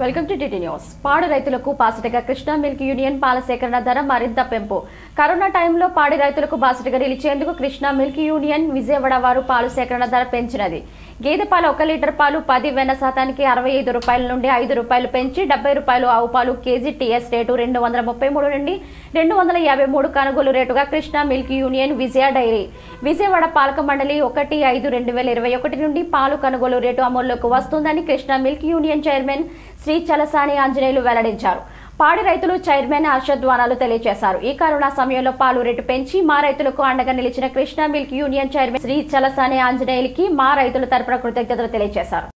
Welcome to DT news. పాడి రైతులకు బాసటగా కృష్ణా మిల్క్ యూనియన్ పాల సేకరణ ధర మరింత పెంపు. కరోనా టైంలో పాడి రైతులకు బాసటగా నిలిచేందుకు కృష్ణా మిల్క్ యూనియన్ విజయవాడ వారు పాలు సేకరణ ధర పెంచినది. గేదె పాలు ఒక లీటర్ పాలు పది వెన్న శాతానికి అరవై ఐదు రూపాయల నుండి ఐదు రూపాయలు పెంచి డెబ్బై రూపాయలు ఆవు పాలు కేజీ టీఎస్ రేటు రెండు వందల ముప్పై మూడు నుండి రెండు వందల యాభై మూడు కొనుగోలు రేటుగా Krishna milk union Vijaya dairy Vijayawada పాలక మండలి ఒకటి ఐదు రెండు వేల ఇరవై ఒకటి నుండి పాలు కొనుగోలు రేటు అమల్లోకి వస్తుందని Krishna milk union chairman Shri Chalasani Anjaneyulu వెల్లడించారు. పాడి రైతులు చైర్మన్ హర్షద్వానాలు తెలియజేశారు. ఈ కరోనా సమయంలో పాలు రేటు పెంచి మా రైతులకు అండగా నిలిచిన Krishna milk union chairman Shri Chalasani ఆంజనేయులకి మా రైతుల తరపున కృతజ్ఞతలు తెలియజేశారు.